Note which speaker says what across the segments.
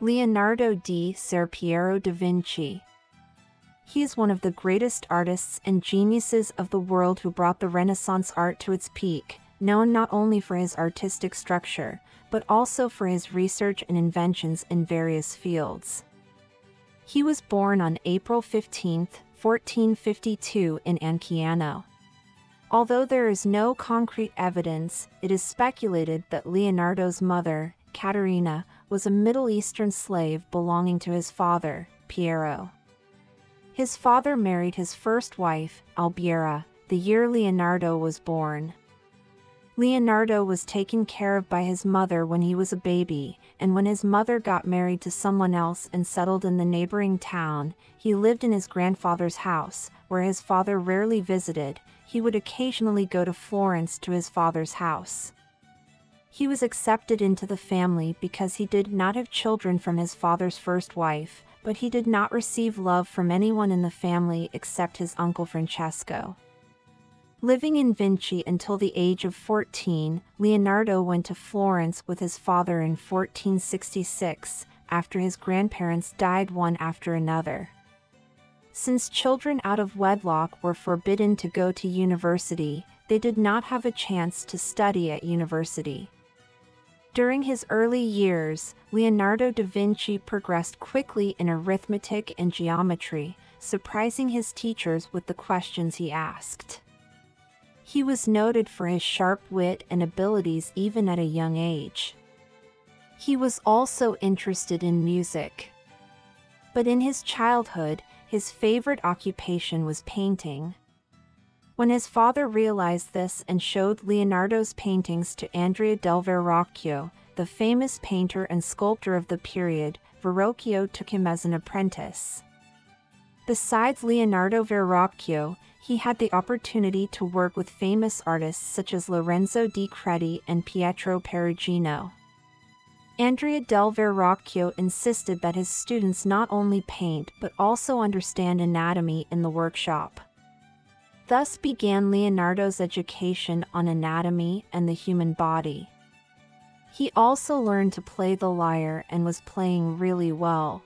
Speaker 1: Leonardo di Ser Piero da Vinci. He is one of the greatest artists and geniuses of the world who brought the Renaissance art to its peak, known not only for his artistic structure, but also for his research and inventions in various fields. He was born on April 15, 1452 in Anchiano. Although there is no concrete evidence, it is speculated that Leonardo's mother, Caterina, was a Middle Eastern slave belonging to his father, Piero. His father married his first wife, Albiera, the year Leonardo was born. Leonardo was taken care of by his mother when he was a baby, and when his mother got married to someone else and settled in the neighboring town, he lived in his grandfather's house, where his father rarely visited, he would occasionally go to Florence to his father's house. He was accepted into the family because he did not have children from his father's first wife, but he did not receive love from anyone in the family except his uncle Francesco. Living in Vinci until the age of 14, Leonardo went to Florence with his father in 1466, after his grandparents died one after another. Since children out of wedlock were forbidden to go to university, they did not have a chance to study at university. During his early years, Leonardo da Vinci progressed quickly in arithmetic and geometry, surprising his teachers with the questions he asked. He was noted for his sharp wit and abilities even at a young age. He was also interested in music. But in his childhood, his favorite occupation was painting. When his father realized this and showed Leonardo's paintings to Andrea del Verrocchio, the famous painter and sculptor of the period, Verrocchio took him as an apprentice. Besides Leonardo Verrocchio, he had the opportunity to work with famous artists such as Lorenzo di Credi and Pietro Perugino. Andrea del Verrocchio insisted that his students not only paint but also understand anatomy in the workshop. Thus began Leonardo's education on anatomy and the human body. He also learned to play the lyre and was playing really well.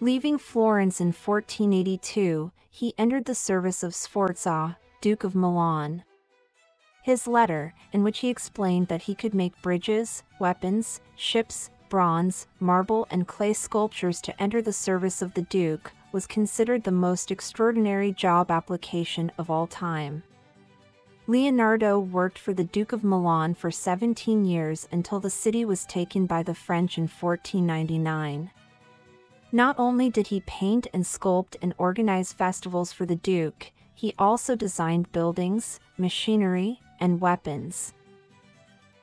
Speaker 1: Leaving Florence in 1482, he entered the service of Sforza, Duke of Milan. His letter, in which he explained that he could make bridges, weapons, ships, bronze, marble, and clay sculptures to enter the service of the Duke, was considered the most extraordinary job application of all time. Leonardo worked for the Duke of Milan for 17 years until the city was taken by the French in 1499. Not only did he paint and sculpt and organize festivals for the Duke, he also designed buildings, machinery, and weapons.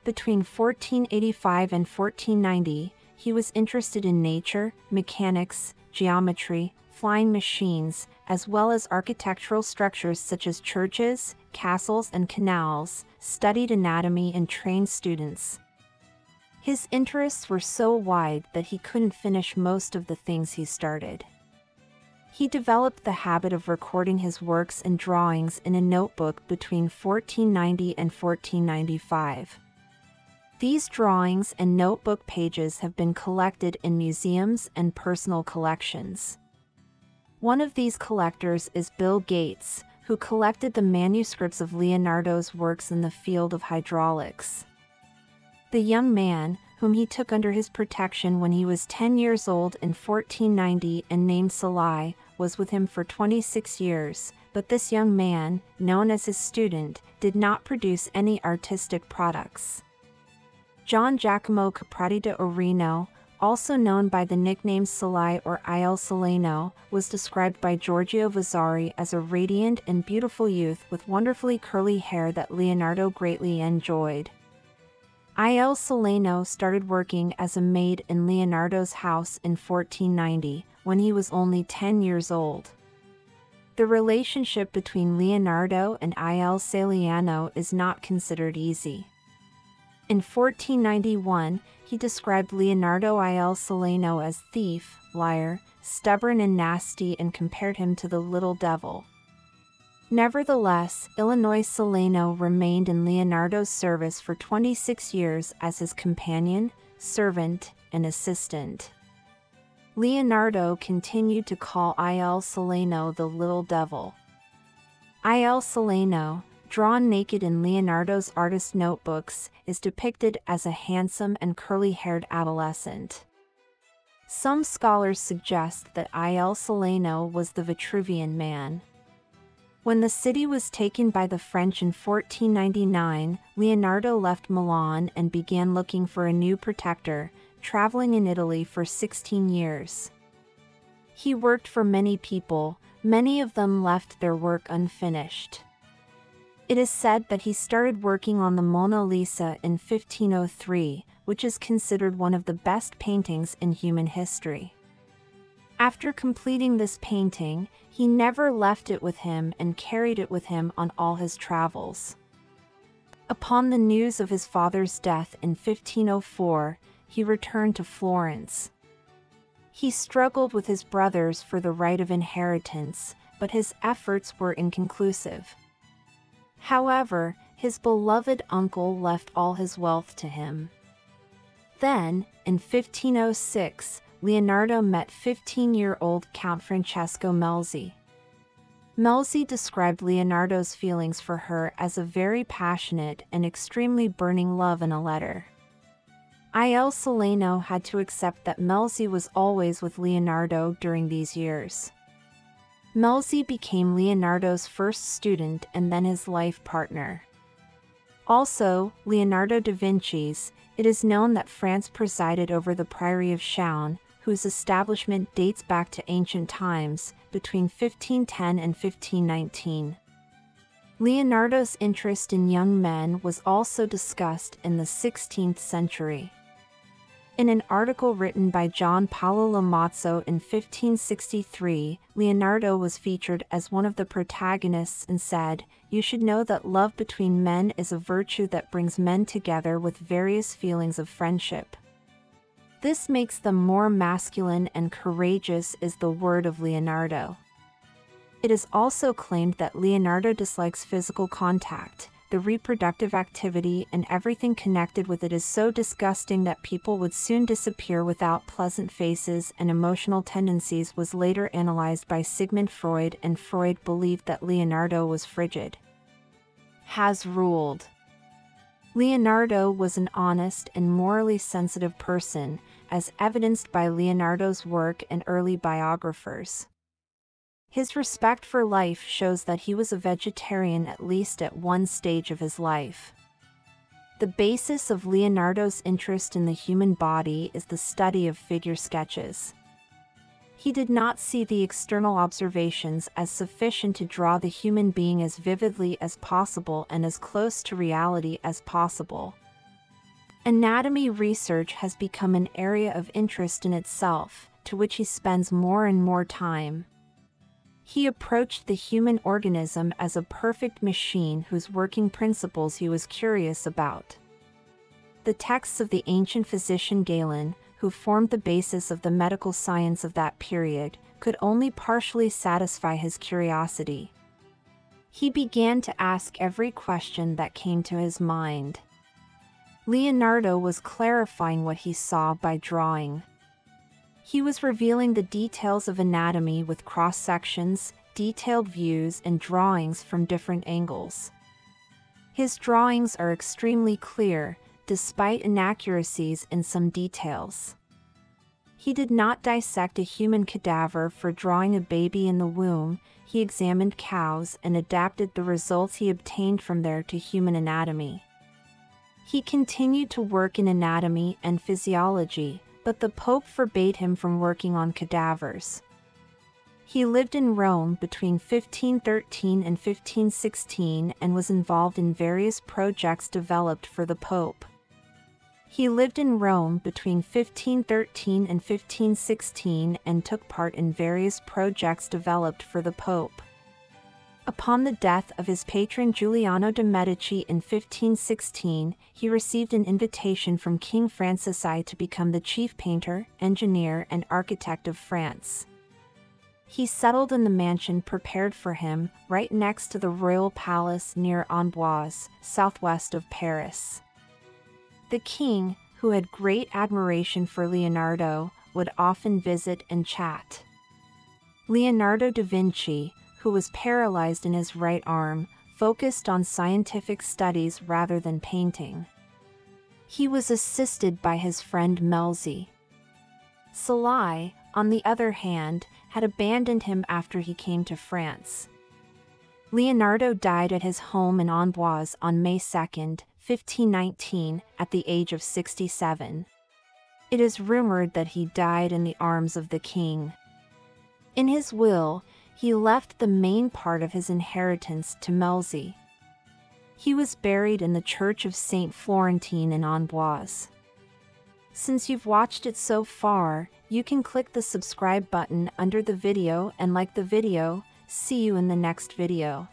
Speaker 1: Between 1485 and 1490, he was interested in nature, mechanics, geometry, flying machines, as well as architectural structures such as churches, castles, and canals, studied anatomy and trained students. His interests were so wide that he couldn't finish most of the things he started. He developed the habit of recording his works and drawings in a notebook between 1490 and 1495. These drawings and notebook pages have been collected in museums and personal collections. One of these collectors is Bill Gates, who collected the manuscripts of Leonardo's works in the field of hydraulics. The young man, whom he took under his protection when he was 10 years old in 1490 and named Salai, was with him for 26 years, but this young man, known as his student, did not produce any artistic products. John Giacomo Caprotti da Oreno, also known by the nickname Salai or Il Salaino, was described by Giorgio Vasari as a radiant and beautiful youth with wonderfully curly hair that Leonardo greatly enjoyed. Il Salaino started working as a maid in Leonardo's house in 1490, when he was only 10 years old. The relationship between Leonardo and Il Salaino is not considered easy. In 1491, he described Leonardo Il Salaino as thief, liar, stubborn and nasty and compared him to the little devil. Nevertheless, Il Salaino remained in Leonardo's service for 26 years as his companion, servant, and assistant. Leonardo continued to call Il Salaino the little devil. Il Salaino, drawn naked in Leonardo's artist notebooks, is depicted as a handsome and curly-haired adolescent. Some scholars suggest that Il Salaino was the Vitruvian man. When the city was taken by the French in 1499, Leonardo left Milan and began looking for a new protector, traveling in Italy for 16 years. He worked for many people, many of them left their work unfinished. It is said that he started working on the Mona Lisa in 1503, which is considered one of the best paintings in human history. After completing this painting, he never left it with him and carried it with him on all his travels. Upon the news of his father's death in 1504, he returned to Florence. He struggled with his brothers for the right of inheritance, but his efforts were inconclusive. However, his beloved uncle left all his wealth to him. Then, in 1506, Leonardo met 15-year-old Count Francesco Melzi. Melzi described Leonardo's feelings for her as a very passionate and extremely burning love in a letter. Il Salaino had to accept that Melzi was always with Leonardo during these years. Melzi became Leonardo's first student and then his life partner. Also, Leonardo da Vinci's, it is known that France presided over the Priory of Sion, whose establishment dates back to ancient times, between 1510 and 1519. Leonardo's interest in young men was also discussed in the 16th century. In an article written by John Paolo Lomazzo in 1563, Leonardo was featured as one of the protagonists and said, You should know that love between men is a virtue that brings men together with various feelings of friendship. This makes them more masculine and courageous is the word of Leonardo. It is also claimed that Leonardo dislikes physical contact, the reproductive activity and everything connected with it is so disgusting that people would soon disappear without pleasant faces and emotional tendencies was later analyzed by Sigmund Freud and Freud believed that Leonardo was frigid. Has ruled. Leonardo was an honest and morally sensitive person, as evidenced by Leonardo's work and early biographers. His respect for life shows that he was a vegetarian at least at one stage of his life. The basis of Leonardo's interest in the human body is the study of figure sketches. He did not see the external observations as sufficient to draw the human being as vividly as possible and as close to reality as possible. Anatomy research has become an area of interest in itself, to which he spends more and more time. He approached the human organism as a perfect machine whose working principles he was curious about. The texts of the ancient physician Galen, who formed the basis of the medical science of that period, could only partially satisfy his curiosity. He began to ask every question that came to his mind. Leonardo was clarifying what he saw by drawing. He was revealing the details of anatomy with cross sections, detailed views, and drawings from different angles. His drawings are extremely clear, despite inaccuracies in some details. He did not dissect a human cadaver for drawing a baby in the womb, he examined cows and adapted the results he obtained from there to human anatomy. He continued to work in anatomy and physiology, but the Pope forbade him from working on cadavers. He lived in Rome between 1513 and 1516 and was involved in various projects developed for the Pope. He lived in Rome between 1513 and 1516 and took part in various projects developed for the Pope. Upon the death of his patron Giuliano de' Medici in 1516, he received an invitation from King Francis I to become the chief painter, engineer, and architect of France. He settled in the mansion prepared for him right next to the royal palace near Amboise, southwest of Paris. The king, who had great admiration for Leonardo, would often visit and chat. Leonardo da Vinci, who was paralyzed in his right arm, focused on scientific studies rather than painting. He was assisted by his friend Melzi. Salai, on the other hand, had abandoned him after he came to France. Leonardo died at his home in Amboise on May 2, 1519, at the age of 67. It is rumored that he died in the arms of the king. In his will, he left the main part of his inheritance to Melzi. He was buried in the Church of St. Florentine in Amboise. Since you've watched it so far, you can click the subscribe button under the video and like the video. See you in the next video.